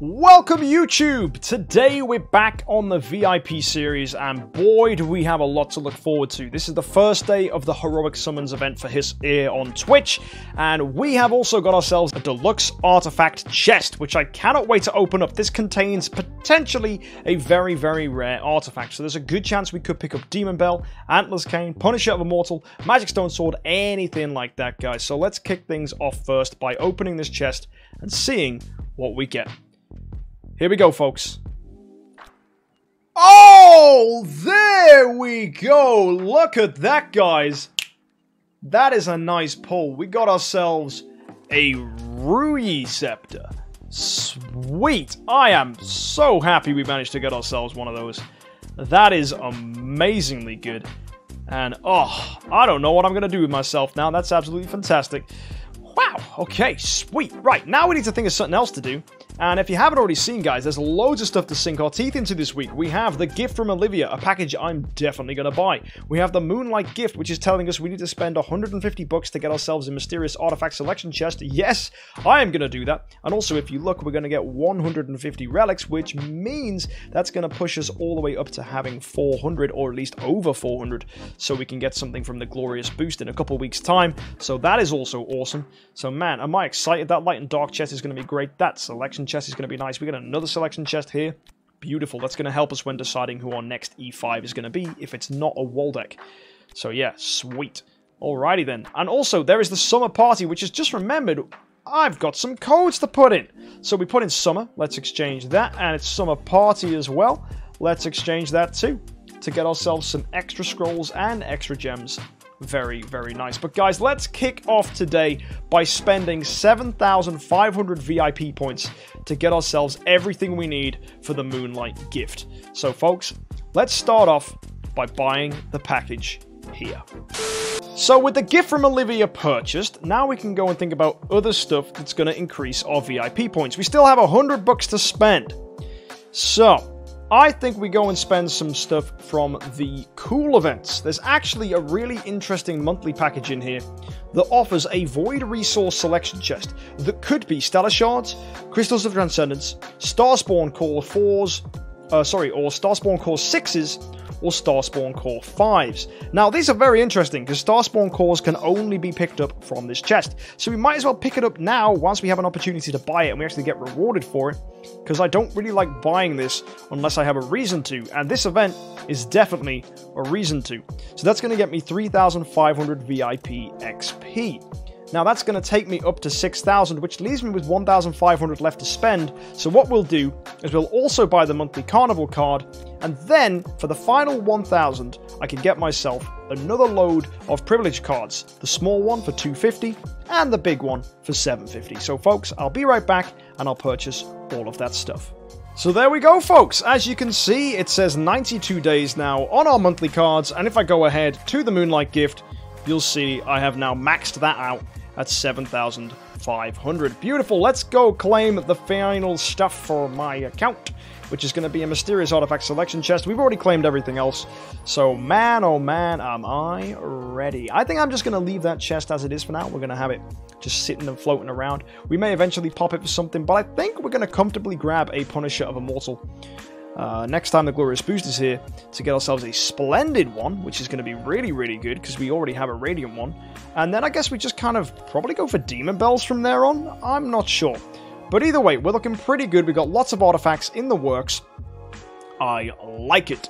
Welcome YouTube! Today we're back on the VIP series and boy do we have a lot to look forward to. This is the first day of the Heroic Summons event for his ear on Twitch and we have also got ourselves a deluxe artifact chest which I cannot wait to open up. This contains potentially a very very rare artifact so there's a good chance we could pick up Demon Bell, Antlers Cane, Punisher of Immortal, Magic Stone Sword, anything like that guys. So let's kick things off first by opening this chest and seeing what we get. Here we go, folks. Oh, there we go. Look at that, guys. That is a nice pull. We got ourselves a Ruyi Scepter. Sweet. I am so happy we managed to get ourselves one of those. That is amazingly good. And, oh, I don't know what I'm going to do with myself now. That's absolutely fantastic. Wow, okay, sweet. Right, now we need to think of something else to do. And if you haven't already seen, guys, there's loads of stuff to sink our teeth into this week. We have the gift from Olivia, a package I'm definitely going to buy. We have the Moonlight gift, which is telling us we need to spend 150 bucks to get ourselves a mysterious artifact selection chest. Yes, I am going to do that. And also, if you look, we're going to get 150 relics, which means that's going to push us all the way up to having 400, or at least over 400, so we can get something from the Glorious Boost in a couple weeks' time. So that is also awesome. So man, am I excited. That Light and Dark chest is going to be great. That selection chest is going to be nice. We get another selection chest here. Beautiful. That's going to help us when deciding who our next E5 is going to be if it's not a Waldeck. So yeah, sweet. Alrighty then. And also, there is the summer party, which is just remembered, I've got some codes to put in. So we put in summer. Let's exchange that. And it's summer party as well. Let's exchange that too to get ourselves some extra scrolls and extra gems very, very nice. But guys, let's kick off today by spending 7,500 VIP points to get ourselves everything we need for the Moonlight gift. So folks, let's start off by buying the package here. So with the gift from Olivia purchased, now we can go and think about other stuff that's going to increase our VIP points. We still have 100 bucks to spend. So, I think we go and spend some stuff from the cool events. There's actually a really interesting monthly package in here that offers a void resource selection chest that could be Stellar Shards, Crystals of Transcendence, Starspawn Core 4s, uh, sorry, or Starspawn Core 6s, or Starspawn Core 5s. Now, these are very interesting because Starspawn Cores can only be picked up from this chest, so we might as well pick it up now once we have an opportunity to buy it and we actually get rewarded for it, because I don't really like buying this unless I have a reason to, and this event is definitely a reason to. So that's going to get me 3,500 VIP XP. Now that's going to take me up to 6,000, which leaves me with 1,500 left to spend. So what we'll do is we'll also buy the monthly carnival card, and then for the final 1,000, I can get myself another load of privilege cards. The small one for 250 and the big one for 750. So folks, I'll be right back and I'll purchase all of that stuff. So there we go, folks. As you can see, it says 92 days now on our monthly cards, and if I go ahead to the Moonlight gift, you'll see I have now maxed that out at 7,500. Beautiful. Let's go claim the final stuff for my account, which is going to be a mysterious artifact selection chest. We've already claimed everything else. So, man, oh man, am I ready. I think I'm just going to leave that chest as it is for now. We're going to have it just sitting and floating around. We may eventually pop it for something, but I think we're going to comfortably grab a Punisher of Immortal uh, next time the Glorious Boost is here to get ourselves a Splendid one, which is going to be really, really good because we already have a Radiant one. And then I guess we just kind of probably go for Demon Bells from there on? I'm not sure. But either way, we're looking pretty good. We've got lots of artifacts in the works. I like it.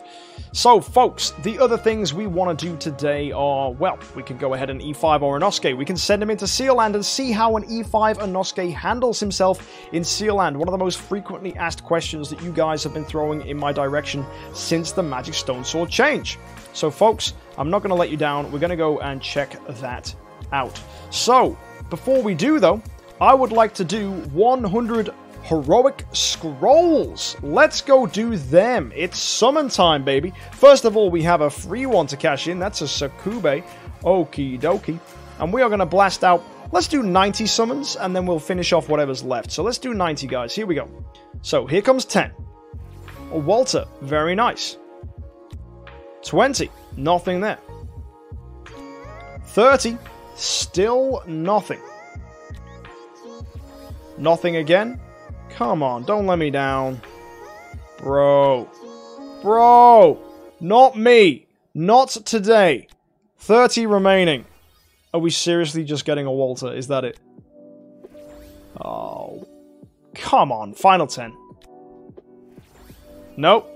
So, folks, the other things we want to do today are, well, we can go ahead and E5 or Inosuke. We can send him into Sealand and see how an E5 Inosuke handles himself in Sealand. One of the most frequently asked questions that you guys have been throwing in my direction since the Magic Stone Sword change. So, folks, I'm not going to let you down. We're going to go and check that out. So, before we do, though, I would like to do 100 Heroic Scrolls. Let's go do them. It's summon time, baby. First of all, we have a free one to cash in. That's a Sakube. Okie dokie. And we are going to blast out. Let's do 90 summons, and then we'll finish off whatever's left. So let's do 90, guys. Here we go. So here comes 10. A Walter. Very nice. 20. Nothing there. 30. Still nothing. Nothing again. Come on, don't let me down. Bro. Bro! Not me! Not today! 30 remaining. Are we seriously just getting a Walter? Is that it? Oh. Come on, final 10. Nope.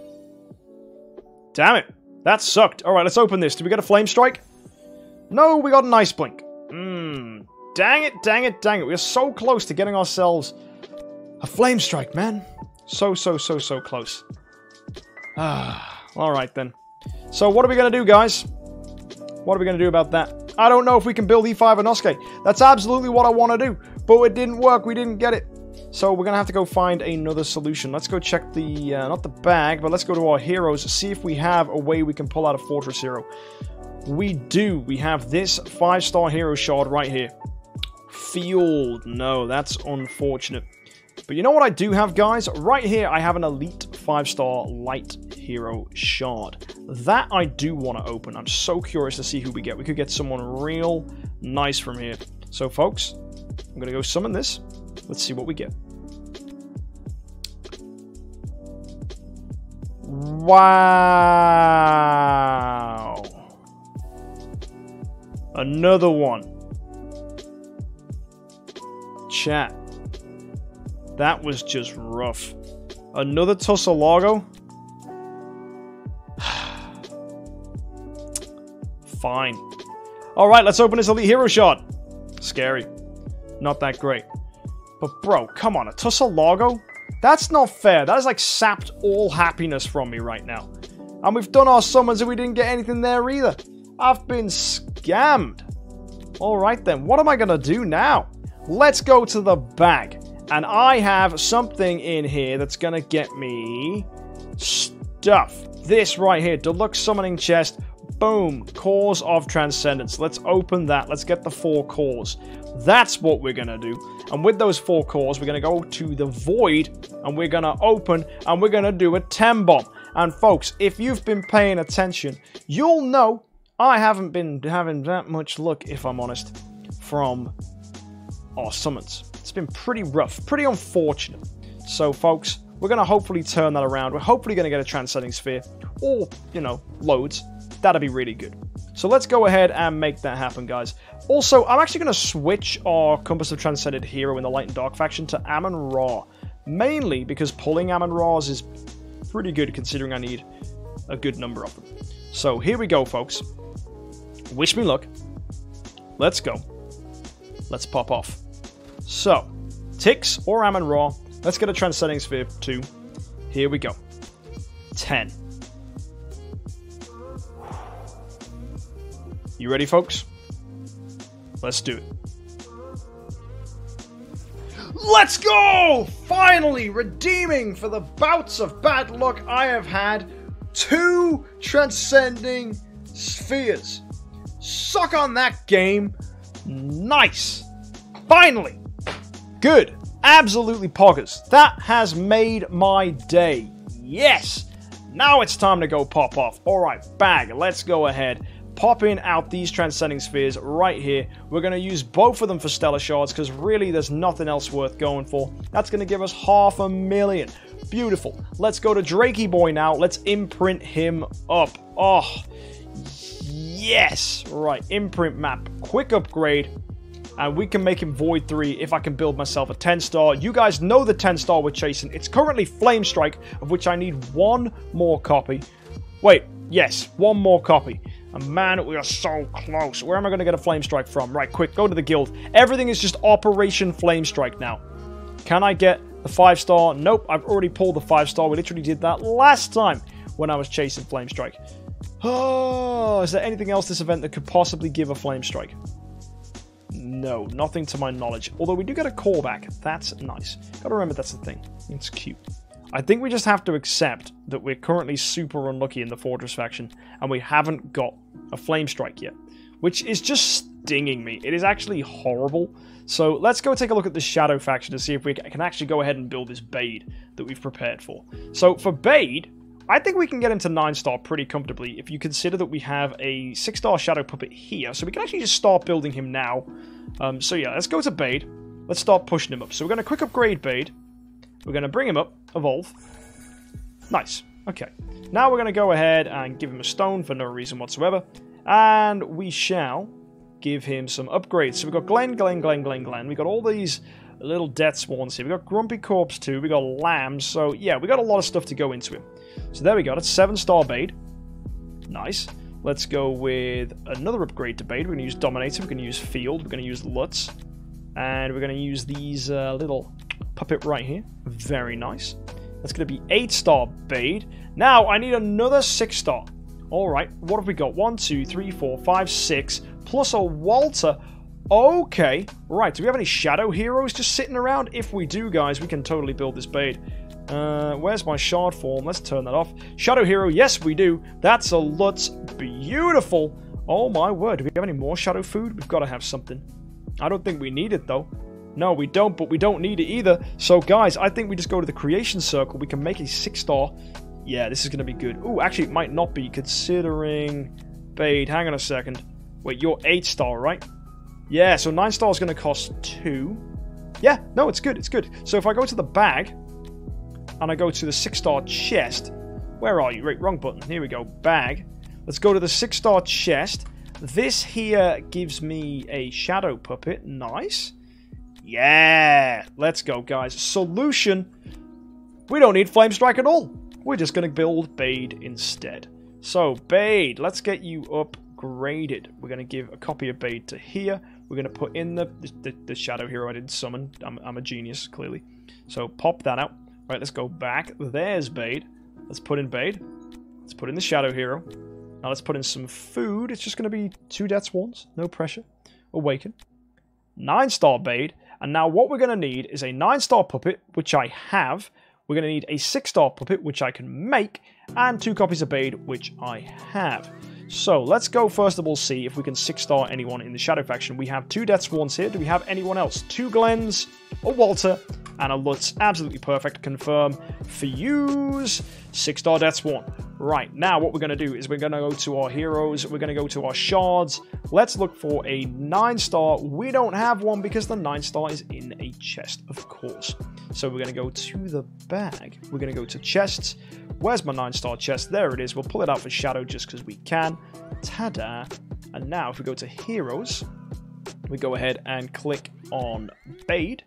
Damn it. That sucked. Alright, let's open this. Did we get a Flame Strike? No, we got an Ice Blink. Mmm. Dang it, dang it, dang it. We are so close to getting ourselves a Flame Strike, man. So, so, so, so close. Ah, alright then. So what are we going to do, guys? What are we going to do about that? I don't know if we can build E5 and Osuke. That's absolutely what I want to do. But it didn't work. We didn't get it. So we're going to have to go find another solution. Let's go check the, uh, not the bag, but let's go to our heroes, see if we have a way we can pull out a Fortress Hero. We do. We have this 5-star hero shard right here. Field. No, that's unfortunate. But you know what I do have, guys? Right here, I have an Elite 5-star Light Hero Shard. That I do want to open. I'm so curious to see who we get. We could get someone real nice from here. So, folks, I'm going to go summon this. Let's see what we get. Wow. Another one. Chat. That was just rough. Another Tussilago? Fine. Alright, let's open this Elite Hero shot. Scary. Not that great. But bro, come on, a Tussilago? That's not fair. That has like sapped all happiness from me right now. And we've done our summons and we didn't get anything there either. I've been scammed. Alright then, what am I gonna do now? Let's go to the bag. And I have something in here that's gonna get me stuff. This right here, Deluxe Summoning Chest. Boom, Cores of Transcendence. Let's open that. Let's get the four cores. That's what we're going to do. And with those four cores, we're going to go to the Void, and we're going to open, and we're going to do a 10 bomb. And folks, if you've been paying attention, you'll know I haven't been having that much luck, if I'm honest, from our summons. It's been pretty rough, pretty unfortunate. So, folks, we're going to hopefully turn that around. We're hopefully going to get a Transcending Sphere, or, you know, loads. That'd be really good. So let's go ahead and make that happen, guys. Also, I'm actually going to switch our Compass of Transcended hero in the Light and Dark faction to Amun-Ra. Mainly because pulling Amun-Ra's is pretty good considering I need a good number of them. So here we go, folks. Wish me luck. Let's go. Let's pop off. So, Tix or Amun-Ra. Let's get a trend Transcending Sphere 2. Here we go. 10. You ready, folks? Let's do it. Let's go! Finally, redeeming for the bouts of bad luck I have had two transcending spheres. Suck on that game. Nice. Finally. Good. Absolutely poggers. That has made my day. Yes. Now it's time to go pop off. Alright, bag. Let's go ahead popping out these transcending spheres right here. We're going to use both of them for stellar shards because really there's nothing else worth going for. That's going to give us half a million. Beautiful. Let's go to Drakey Boy now. Let's imprint him up. Oh, yes. Right, imprint map. Quick upgrade. And we can make him Void 3 if I can build myself a 10 star. You guys know the 10 star we're chasing. It's currently Flame Strike, of which I need one more copy. Wait, yes, one more copy. And man, we are so close. Where am I going to get a Flame Strike from? Right, quick, go to the guild. Everything is just Operation Flame Strike now. Can I get the 5-star? Nope, I've already pulled the 5-star. We literally did that last time when I was chasing Flame Strike. Oh, is there anything else this event that could possibly give a Flame Strike? No, nothing to my knowledge. Although we do get a callback. That's nice. Gotta remember that's the thing. It's cute. I think we just have to accept that we're currently super unlucky in the Fortress faction, and we haven't got a Flame Strike yet, which is just stinging me. It is actually horrible. So let's go take a look at the Shadow faction to see if we can actually go ahead and build this Bade that we've prepared for. So for Bade, I think we can get into 9-star pretty comfortably if you consider that we have a 6-star Shadow Puppet here. So we can actually just start building him now. Um, so yeah, let's go to Bade. Let's start pushing him up. So we're going to quick upgrade Bade. We're going to bring him up, evolve. Nice. Okay. Now we're going to go ahead and give him a stone for no reason whatsoever. And we shall give him some upgrades. So we've got Glen, Glen, Glen, Glen, Glen. We've got all these little death swans here. We've got Grumpy Corpse too. We've got Lambs. So yeah, we got a lot of stuff to go into him. So there we go. That's 7-star Bade. Nice. Let's go with another upgrade to Bade. We're going to use Dominator. We're going to use Field. We're going to use Lutz. And we're going to use these uh, little puppet right here. Very nice. That's going to be 8-star Bade. Now, I need another 6-star. Alright, what have we got? 1, 2, 3, 4, 5, 6, plus a Walter. Okay, right, do we have any Shadow Heroes just sitting around? If we do, guys, we can totally build this Bade. Uh, where's my shard form? Let's turn that off. Shadow Hero, yes we do. That's a Lutz. Beautiful. Oh my word, do we have any more Shadow food? We've got to have something. I don't think we need it though. No, we don't, but we don't need it either. So, guys, I think we just go to the creation circle. We can make a six-star. Yeah, this is going to be good. Oh, actually, it might not be, considering... Bade, hang on a second. Wait, you're eight-star, right? Yeah, so nine-star is going to cost two. Yeah, no, it's good, it's good. So if I go to the bag, and I go to the six-star chest... Where are you? Right, wrong button. Here we go. Bag. Let's go to the six-star chest. This here gives me a shadow puppet. Nice. Yeah, let's go, guys. Solution. We don't need Flame Strike at all. We're just going to build Bade instead. So, Bade, let's get you upgraded. We're going to give a copy of Bade to here. We're going to put in the, the, the Shadow Hero I didn't summon. I'm, I'm a genius, clearly. So, pop that out. Right, let's go back. There's Bade. Let's put in Bade. Let's put in the Shadow Hero. Now let's put in some food. It's just going to be two deaths Swans. No pressure. Awaken. Nine-star Bade. And now what we're going to need is a 9-star puppet, which I have. We're going to need a 6-star puppet, which I can make, and two copies of Bade, which I have. So let's go first of all see if we can 6-star anyone in the Shadow faction. We have two Death Swans here. Do we have anyone else? Two Glens, a Walter, and a Lutz. Absolutely perfect. Confirm. Fuse. Six-star Death Swan. Right, now what we're going to do is we're going to go to our heroes. We're going to go to our shards. Let's look for a nine-star. We don't have one because the nine-star is in a chest, of course. So we're going to go to the bag. We're going to go to chests. Where's my nine-star chest? There it is. We'll pull it out for Shadow just because we can. Ta-da. And now if we go to heroes, we go ahead and click on Bade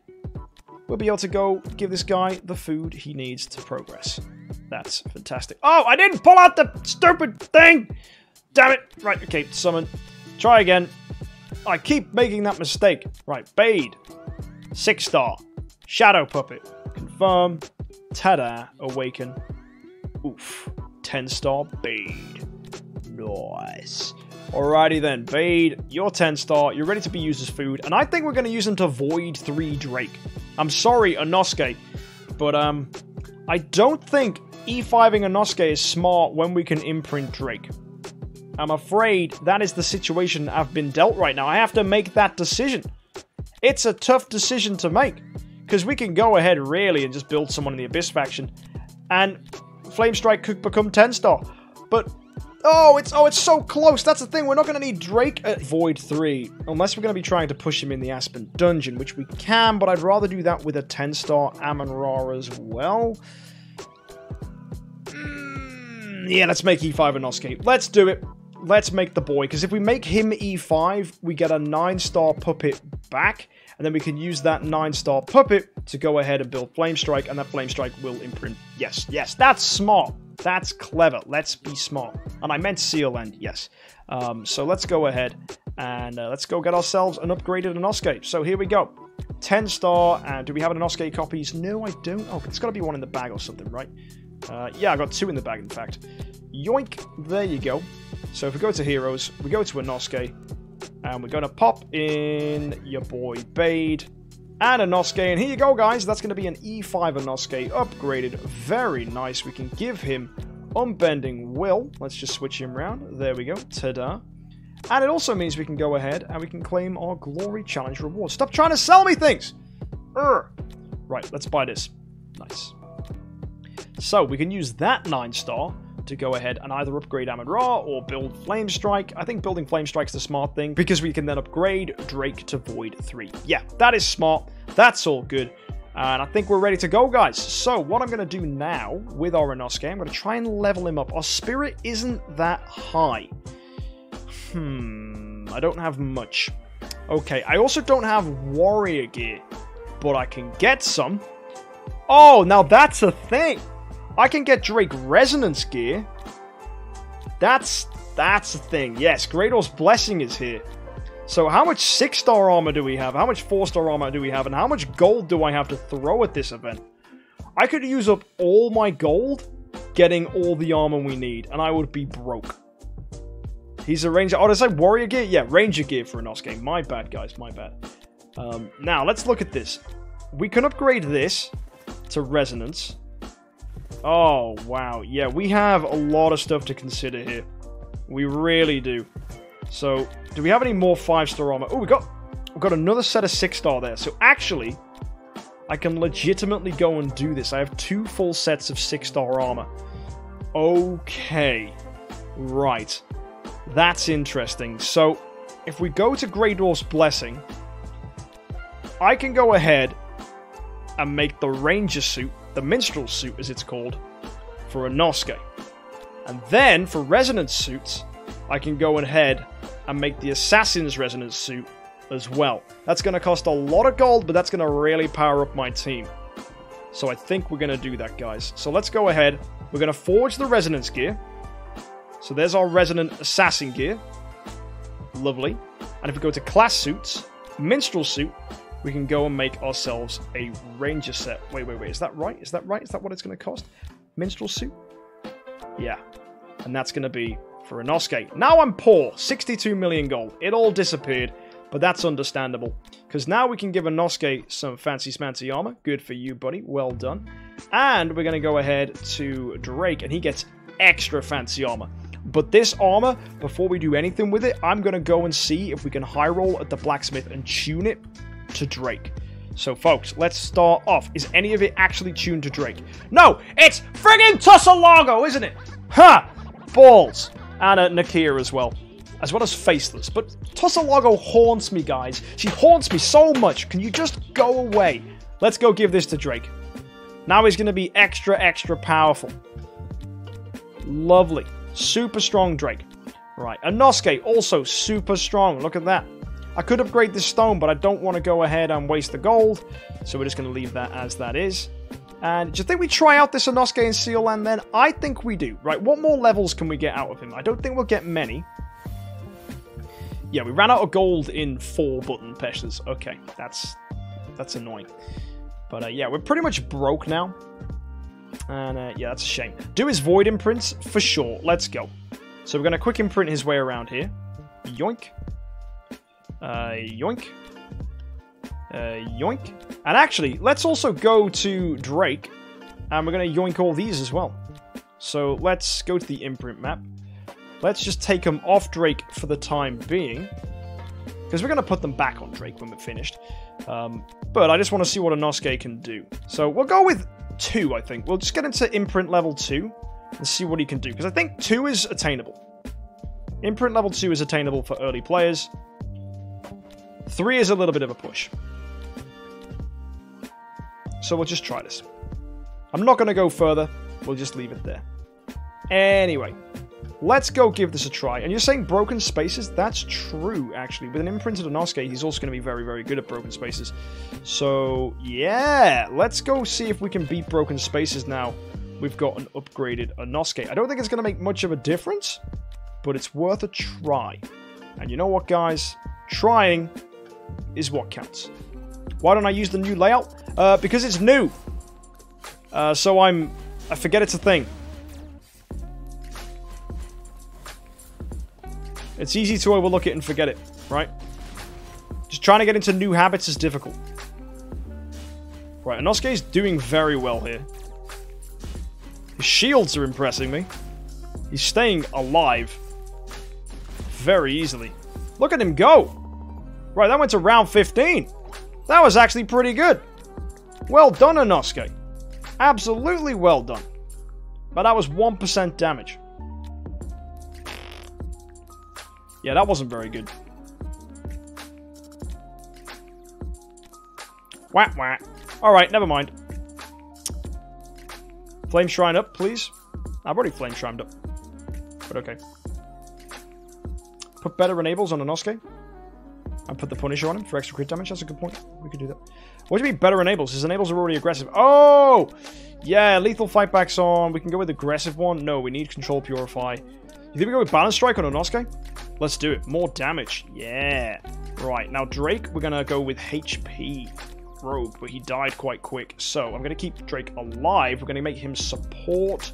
we'll be able to go give this guy the food he needs to progress. That's fantastic. Oh, I didn't pull out the stupid thing! Damn it! Right, okay, summon. Try again. I keep making that mistake. Right, Bade. Six star. Shadow Puppet. Confirm. Tada. Awaken. Oof. Ten star Bade. Nice. Alrighty then, Bade, you're 10 star, you're ready to be used as food, and I think we're going to use him to Void 3 Drake. I'm sorry, Inosuke, but um, I don't think E5ing Inosuke is smart when we can imprint Drake. I'm afraid that is the situation I've been dealt right now. I have to make that decision. It's a tough decision to make, because we can go ahead really and just build someone in the Abyss faction, and Flame Strike could become 10 star. But Oh, it's oh, it's so close. That's the thing. We're not going to need Drake at Void 3. Unless we're going to be trying to push him in the Aspen Dungeon, which we can, but I'd rather do that with a 10-star Amon-Ra as well. Mm, yeah, let's make E5 and Inosuke. Let's do it. Let's make the boy, because if we make him E5, we get a 9-star puppet back, and then we can use that 9-star puppet to go ahead and build Flame Strike, and that Flame Strike will imprint. Yes, yes, that's smart. That's clever. Let's be smart. And I meant seal end, yes. Um, so let's go ahead and uh, let's go get ourselves an upgraded Inosuke. So here we go. 10 star, and do we have an Inosuke copies? No, I don't. Oh, it's got to be one in the bag or something, right? Uh, yeah, I got two in the bag, in fact. Yoink, there you go. So if we go to Heroes, we go to Inosuke, and we're going to pop in your boy Bade, and a Inosuke. And here you go, guys. That's going to be an E5 Inosuke upgraded. Very nice. We can give him Unbending Will. Let's just switch him around. There we go. Ta-da. And it also means we can go ahead and we can claim our Glory Challenge reward. Stop trying to sell me things! Urgh. Right, let's buy this. Nice. So, we can use that 9-star to go ahead and either upgrade Amon-Ra or build Flame Strike. I think building Flame Strike's the smart thing because we can then upgrade Drake to Void 3. Yeah, that is smart. That's all good. And I think we're ready to go, guys. So, what I'm going to do now with our Inosuke, I'm going to try and level him up. Our spirit isn't that high. Hmm, I don't have much. Okay, I also don't have warrior gear, but I can get some. Oh, now that's a thing. I can get Drake resonance gear. That's that's a thing. Yes, Grador's blessing is here. So how much 6-star armor do we have? How much 4-star armor do we have? And how much gold do I have to throw at this event? I could use up all my gold getting all the armor we need, and I would be broke. He's a ranger. Oh, did I warrior gear? Yeah, ranger gear for Inosuke. My bad, guys. My bad. Um, now, let's look at this. We can upgrade this to resonance. Oh, wow. Yeah, we have a lot of stuff to consider here. We really do. So, do we have any more five-star armor? Oh, we got we got another set of six-star there. So, actually, I can legitimately go and do this. I have two full sets of six-star armor. Okay. Right. That's interesting. So, if we go to Grador's Blessing, I can go ahead and make the Ranger suit, the Minstrel suit as it's called, for Inosuke. And then, for Resonance suits, I can go ahead and make the Assassin's Resonance suit as well. That's going to cost a lot of gold, but that's going to really power up my team. So I think we're going to do that, guys. So let's go ahead. We're going to forge the Resonance gear. So there's our Resonant Assassin gear. Lovely. And if we go to class suits, minstrel suit, we can go and make ourselves a ranger set. Wait, wait, wait. Is that right? Is that right? Is that what it's going to cost? Minstrel suit? Yeah. And that's going to be for Inosuke. Now I'm poor. 62 million gold. It all disappeared. But that's understandable. Because now we can give Inosuke some fancy smancy armor. Good for you, buddy. Well done. And we're going to go ahead to Drake. And he gets extra fancy armor. But this armor, before we do anything with it, I'm going to go and see if we can high roll at the blacksmith and tune it to Drake. So, folks, let's start off. Is any of it actually tuned to Drake? No, it's friggin' Tussilago, isn't it? Ha! Balls. And uh, Nakia as well. As well as Faceless. But Tussilago haunts me, guys. She haunts me so much. Can you just go away? Let's go give this to Drake. Now he's going to be extra, extra powerful. Lovely. Super strong Drake. Right, Inosuke, also super strong. Look at that. I could upgrade this stone, but I don't want to go ahead and waste the gold. So we're just going to leave that as that is. And do you think we try out this Inosuke in Seal Land then? I think we do. Right, what more levels can we get out of him? I don't think we'll get many. Yeah, we ran out of gold in four button peshes. Okay, that's that's annoying. But uh, yeah, we're pretty much broke now. And uh, yeah, that's a shame. Do his Void imprints? For sure. Let's go. So we're going to quick imprint his way around here. Yoink. Uh, yoink. Uh, yoink. And actually, let's also go to Drake. And we're going to yoink all these as well. So let's go to the imprint map. Let's just take them off Drake for the time being. Because we're going to put them back on Drake when we're finished. Um, but I just want to see what Inosuke can do. So we'll go with 2, I think. We'll just get into imprint level 2 and see what he can do. Because I think 2 is attainable. Imprint level 2 is attainable for early players. 3 is a little bit of a push. So we'll just try this. I'm not going to go further. We'll just leave it there. Anyway, let's go give this a try. And you're saying broken spaces? That's true, actually. With an imprinted Inosuke, he's also going to be very, very good at broken spaces. So, yeah, let's go see if we can beat broken spaces now. We've got an upgraded Inosuke. I don't think it's going to make much of a difference, but it's worth a try. And you know what, guys? Trying is what counts. Why don't I use the new layout? Uh, because it's new. Uh, so I'm... I forget it's a thing. It's easy to overlook it and forget it, right? Just trying to get into new habits is difficult. Right, Inosuke's doing very well here. His shields are impressing me. He's staying alive very easily. Look at him go! Right, that went to round 15. That was actually pretty good. Well done, Inosuke. Absolutely well done. But that was 1% damage. Yeah, that wasn't very good. Wah wah. Alright, never mind. Flame Shrine up, please. I've already Flame Shrined up. But okay. Put better enables on Inosuke. And put the Punisher on him for extra crit damage. That's a good point. We could do that. What do you mean better enables? His enables are already aggressive. Oh! Yeah, lethal fightback's on. We can go with aggressive one. No, we need control purify. You think we go with balance strike on Inosuke? Let's do it. More damage. Yeah. Right, now Drake, we're going to go with HP. Rogue, but he died quite quick. So I'm going to keep Drake alive. We're going to make him support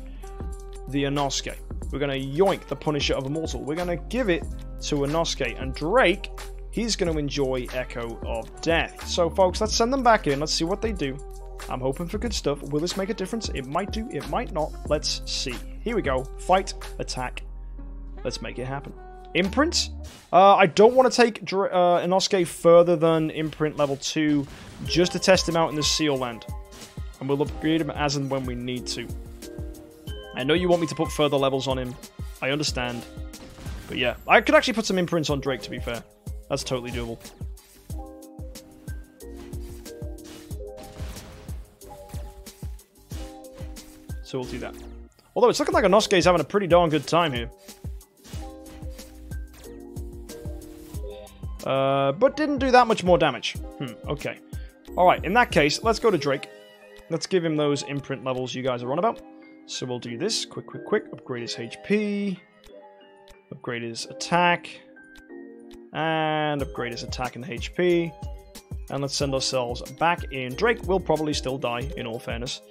the Inosuke. We're going to yoink the Punisher of Immortal. We're going to give it to Inosuke. And Drake, he's going to enjoy Echo of Death. So, folks, let's send them back in. Let's see what they do. I'm hoping for good stuff. Will this make a difference? It might do, it might not. Let's see. Here we go. Fight, attack. Let's make it happen. Imprint? Uh, I don't want to take uh, Inosuke further than Imprint level 2 just to test him out in the Seal Land. And we'll upgrade him as and when we need to. I know you want me to put further levels on him. I understand. But yeah, I could actually put some imprints on Drake, to be fair. That's totally doable. So we'll do that. Although it's looking like is having a pretty darn good time here. Uh, but didn't do that much more damage. Hmm, okay. Alright, in that case, let's go to Drake. Let's give him those imprint levels you guys are on about. So we'll do this. Quick, quick, quick. Upgrade his HP. Upgrade his attack. And upgrade his attack and HP. And let's send ourselves back in. Drake will probably still die, in all fairness.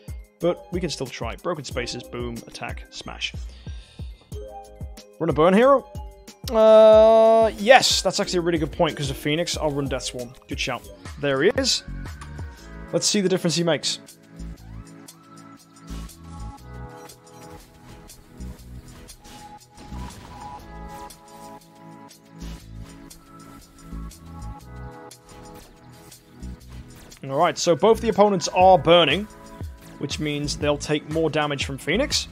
But we can still try. Broken spaces, boom, attack, smash. Run a burn hero? Uh, yes, that's actually a really good point because of Phoenix. I'll run Death Swarm. Good shout. There he is. Let's see the difference he makes. Alright, so both the opponents are burning, which means they'll take more damage from Phoenix.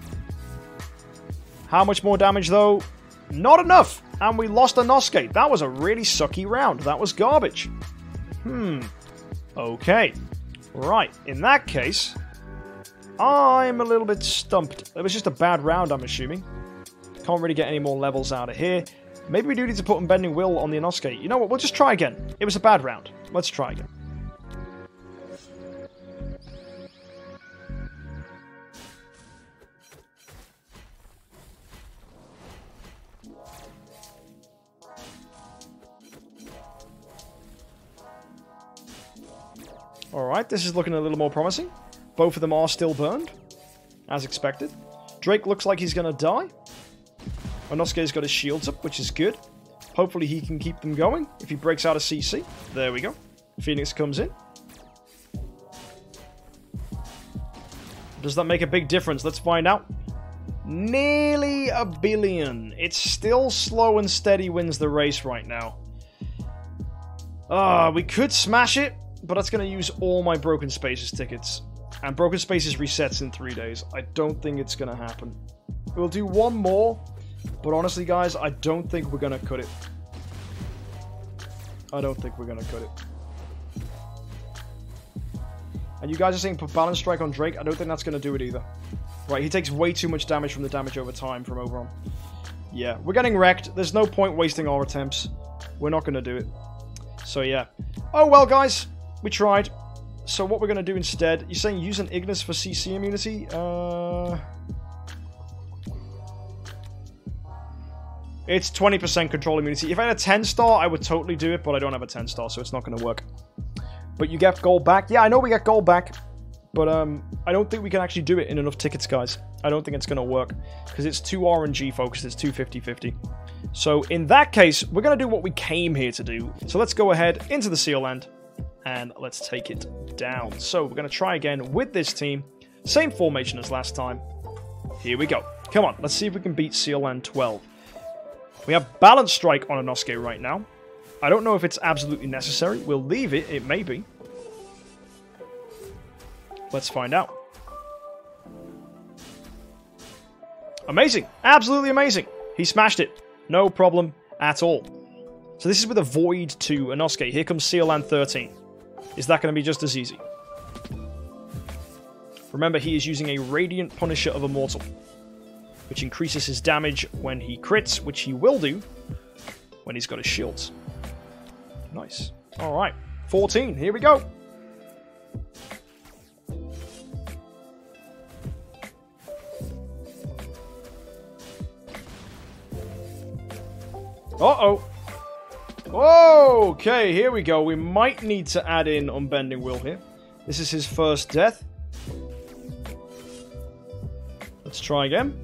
How much more damage, though? Not enough! And we lost a Nosuke. That was a really sucky round. That was garbage. Hmm. Okay. Right. In that case, I'm a little bit stumped. It was just a bad round, I'm assuming. Can't really get any more levels out of here. Maybe we do need to put Unbending Will on the Inosuke. You know what? We'll just try again. It was a bad round. Let's try again. Alright, this is looking a little more promising. Both of them are still burned, as expected. Drake looks like he's going to die. Inosuke's got his shields up, which is good. Hopefully he can keep them going if he breaks out a CC. There we go. Phoenix comes in. Does that make a big difference? Let's find out. Nearly a billion. It's still slow and steady wins the race right now. Ah, uh, we could smash it, but that's going to use all my Broken Spaces tickets. And Broken Spaces resets in three days. I don't think it's going to happen. We'll do one more, but honestly, guys, I don't think we're going to cut it. I don't think we're going to cut it. And you guys are saying put Balance Strike on Drake. I don't think that's going to do it either. Right, he takes way too much damage from the damage over time from Oberon. Yeah, we're getting wrecked. There's no point wasting our attempts. We're not going to do it. So yeah. Oh well, guys. We tried. So what we're going to do instead, you're saying use an Ignis for CC immunity? Uh... It's 20% control immunity. If I had a 10 star, I would totally do it, but I don't have a 10 star, so it's not going to work. But you get gold back. Yeah, I know we get gold back, but um, I don't think we can actually do it in enough tickets, guys. I don't think it's going to work, because it's too RNG focused. It's too 50-50. So in that case, we're going to do what we came here to do. So let's go ahead into the Seal Land and let's take it down. So we're going to try again with this team. Same formation as last time. Here we go. Come on, let's see if we can beat Land 12. We have Balance Strike on Inosuke right now. I don't know if it's absolutely necessary. We'll leave it. It may be. Let's find out. Amazing. Absolutely amazing. He smashed it. No problem at all. So this is with a Void to Inosuke. Here comes Seal 13. Is that going to be just as easy? Remember, he is using a Radiant Punisher of Immortal, which increases his damage when he crits, which he will do when he's got his shields. Nice. Alright, 14, here we go. Uh-oh. Okay, here we go. We might need to add in Unbending Will here. This is his first death. Let's try again.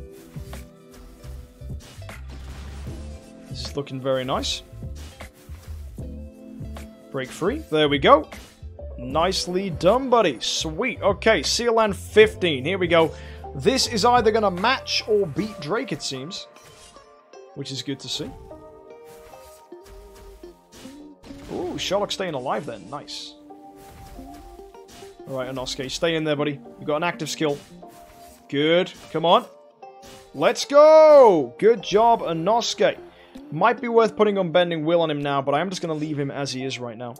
This is looking very nice. Break free. There we go. Nicely done, buddy. Sweet. Okay, Sealand 15. Here we go. This is either going to match or beat Drake, it seems. Which is good to see. Sherlock staying alive then. Nice. Alright, Inosuke, stay in there, buddy. You've got an active skill. Good. Come on. Let's go! Good job, Inosuke. Might be worth putting Unbending Will on him now, but I am just going to leave him as he is right now.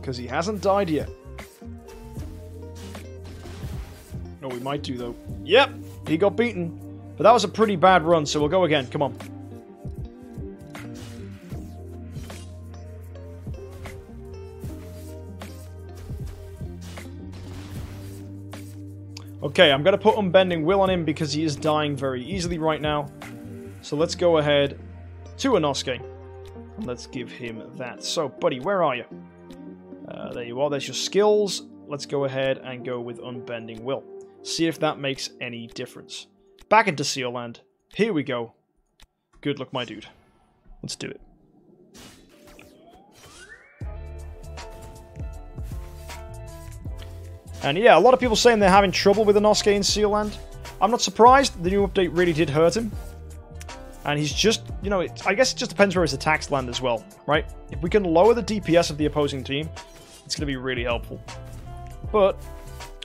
Because he hasn't died yet. No, we might do, though. Yep, he got beaten. But that was a pretty bad run, so we'll go again. Come on. Okay, I'm going to put Unbending Will on him because he is dying very easily right now. So let's go ahead to Inosuke. Let's give him that. So, buddy, where are you? Uh, there you are. There's your skills. Let's go ahead and go with Unbending Will. See if that makes any difference. Back into Seal Land. Here we go. Good luck, my dude. Let's do it. And yeah, a lot of people saying they're having trouble with Inosuke in Seal Land. I'm not surprised. The new update really did hurt him. And he's just, you know, it, I guess it just depends where his attacks land as well, right? If we can lower the DPS of the opposing team, it's going to be really helpful. But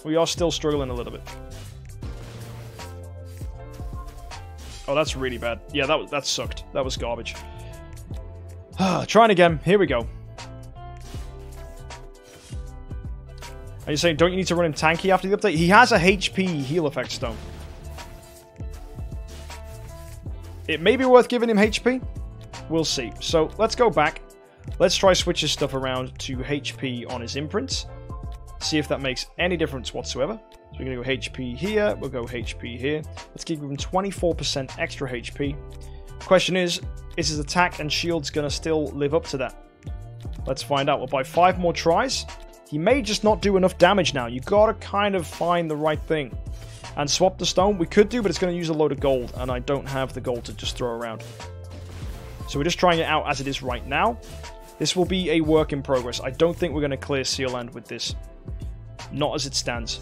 we are still struggling a little bit. Oh, that's really bad. Yeah, that, that sucked. That was garbage. Trying again. Here we go. Are you saying, don't you need to run him tanky after the update? He has a HP heal effect stone. It may be worth giving him HP. We'll see. So let's go back. Let's try switch his stuff around to HP on his imprints. See if that makes any difference whatsoever. So we're going to go HP here. We'll go HP here. Let's give him 24% extra HP. Question is, is his attack and shields going to still live up to that? Let's find out. We'll buy five more tries. He may just not do enough damage now. you got to kind of find the right thing. And swap the stone, we could do, but it's going to use a load of gold, and I don't have the gold to just throw around. So we're just trying it out as it is right now. This will be a work in progress. I don't think we're going to clear Seal Land with this. Not as it stands.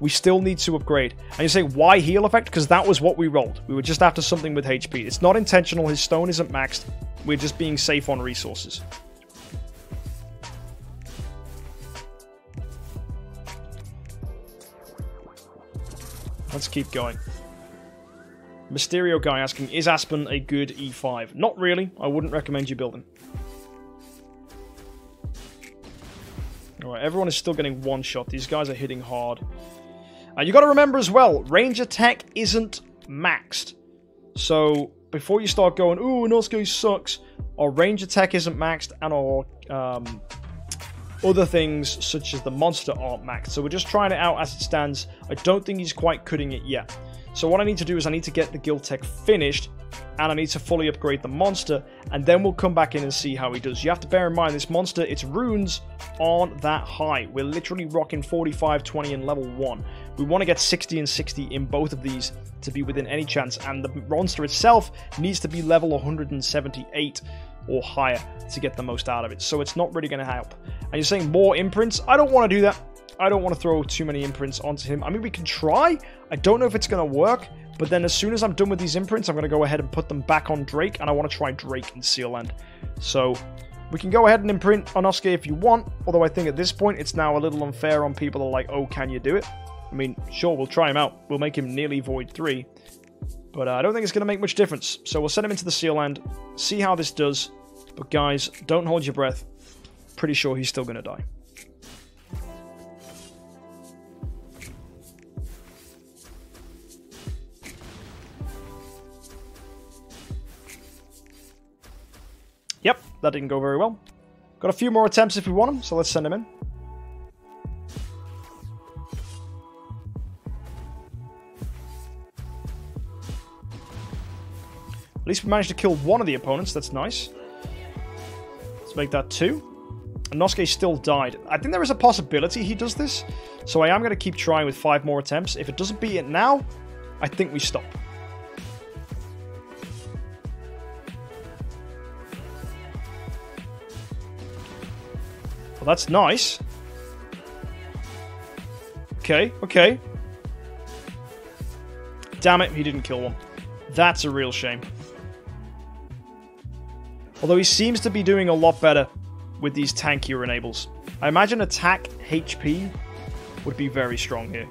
We still need to upgrade. And you say, why heal effect? Because that was what we rolled. We were just after something with HP. It's not intentional. His stone isn't maxed. We're just being safe on resources. Let's keep going. Mysterio guy asking, is Aspen a good E5? Not really. I wouldn't recommend you building. Alright, everyone is still getting one shot. These guys are hitting hard. Uh, you got to remember as well, range attack isn't maxed. So, before you start going, ooh, Inosuke sucks, our range attack isn't maxed, and our um, other things such as the monster aren't maxed. So we're just trying it out as it stands. I don't think he's quite cutting it yet. So what I need to do is I need to get the guild tech finished and I need to fully upgrade the monster and then we'll come back in and see how he does. You have to bear in mind this monster, its runes aren't that high. We're literally rocking 45, 20 and level 1. We want to get 60 and 60 in both of these to be within any chance and the monster itself needs to be level 178 or higher to get the most out of it. So it's not really going to help. And you're saying more imprints? I don't want to do that. I don't want to throw too many imprints onto him. I mean, we can try. I don't know if it's going to work. But then as soon as I'm done with these imprints, I'm going to go ahead and put them back on Drake. And I want to try Drake in Seal. So we can go ahead and imprint on Inosuke if you want. Although I think at this point, it's now a little unfair on people that are like, oh, can you do it? I mean, sure, we'll try him out. We'll make him nearly Void 3. But uh, I don't think it's going to make much difference. So we'll send him into the Seal Land, see how this does. But guys, don't hold your breath. Pretty sure he's still going to die. Yep, that didn't go very well. Got a few more attempts if we want him, so let's send him in. At least we managed to kill one of the opponents. That's nice. Let's make that two. Inosuke still died. I think there is a possibility he does this. So I am going to keep trying with five more attempts. If it doesn't beat it now, I think we stop. Well, that's nice. Okay, okay. Damn it, he didn't kill one. That's a real shame. Although he seems to be doing a lot better with these tankier enables. I imagine attack HP would be very strong here.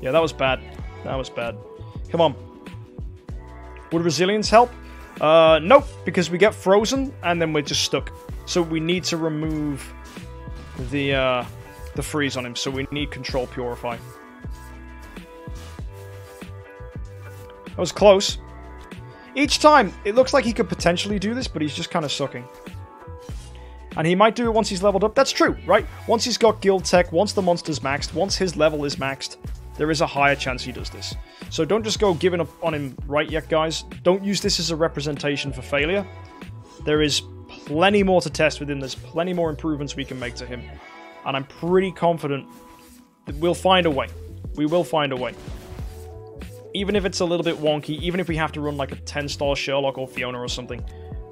Yeah, that was bad. That was bad. Come on. Would resilience help? Uh, nope, because we get frozen and then we're just stuck. So we need to remove the uh, the freeze on him. So we need control purify. That was close. Each time, it looks like he could potentially do this, but he's just kind of sucking. And he might do it once he's leveled up. That's true, right? Once he's got guild tech, once the monster's maxed, once his level is maxed, there is a higher chance he does this. So don't just go giving up on him right yet, guys. Don't use this as a representation for failure. There is plenty more to test with him. There's plenty more improvements we can make to him. And I'm pretty confident that we'll find a way. We will find a way even if it's a little bit wonky, even if we have to run like a 10 star Sherlock or Fiona or something,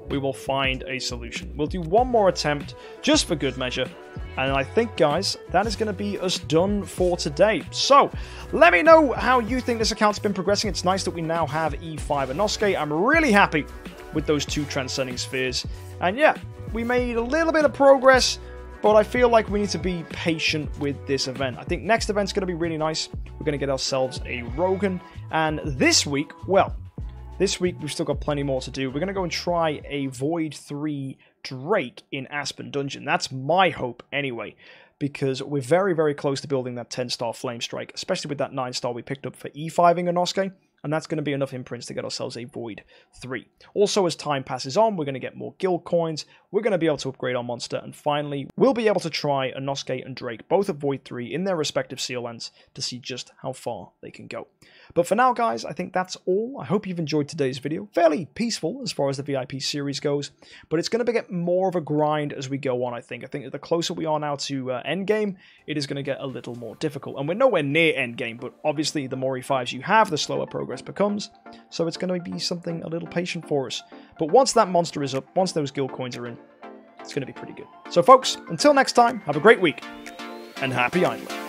we will find a solution. We'll do one more attempt just for good measure. And I think, guys, that is going to be us done for today. So, let me know how you think this account's been progressing. It's nice that we now have E5 Inosuke. I'm really happy with those two Transcending Spheres. And yeah, we made a little bit of progress, but I feel like we need to be patient with this event. I think next event's going to be really nice. We're going to get ourselves a Rogan. And this week, well, this week we've still got plenty more to do. We're going to go and try a Void 3 Drake in Aspen Dungeon. That's my hope anyway, because we're very, very close to building that 10-star Flame Strike, especially with that 9-star we picked up for E5ing Inosuke and that's going to be enough imprints to get ourselves a Void 3. Also, as time passes on, we're going to get more guild coins, we're going to be able to upgrade our monster, and finally, we'll be able to try Inosuke and Drake, both at Void 3, in their respective CLNs to see just how far they can go. But for now, guys, I think that's all. I hope you've enjoyed today's video. Fairly peaceful as far as the VIP series goes, but it's going to get more of a grind as we go on, I think. I think the closer we are now to uh, endgame, it is going to get a little more difficult. And we're nowhere near endgame, but obviously the more E5s you have, the slower progress becomes. So it's going to be something a little patient for us. But once that monster is up, once those guild coins are in, it's going to be pretty good. So folks, until next time, have a great week, and happy idling.